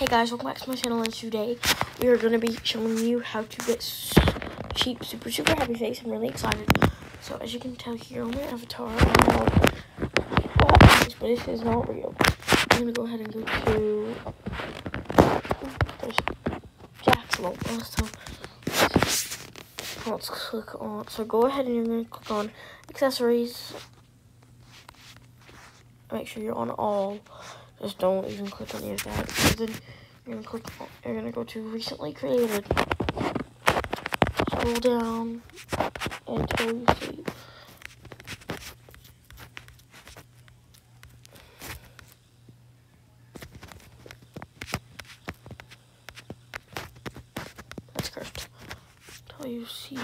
Hey guys, welcome back to my channel and today we are going to be showing you how to get cheap, super, super happy face. I'm really excited. So as you can tell here on my avatar, I have but this is not real. I'm going to go ahead and go to there's Jack's logo. So let's click on, so go ahead and you're going to click on accessories. Make sure you're on all. Just don't even click any of that. Because then you're gonna click you're gonna go to recently created. Scroll down until you see That's cursed. Until you see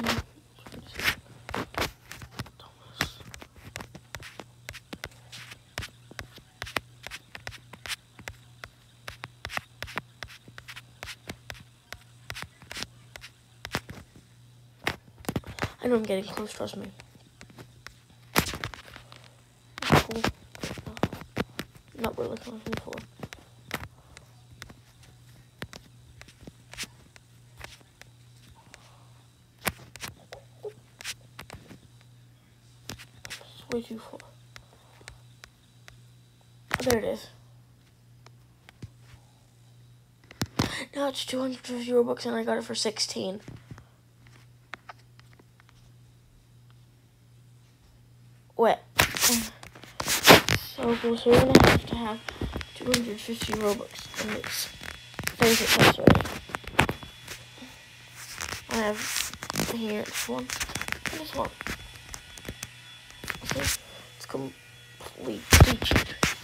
I know I'm getting close, trust me. Cool. Not really close before. It's way too far. Oh, there it is. Now it's 250 Robux and I got it for 16. Wet. So, cool. so we're gonna have to have 250 Robux in this favorite. I have here this one and this one. See, it's completely cheap.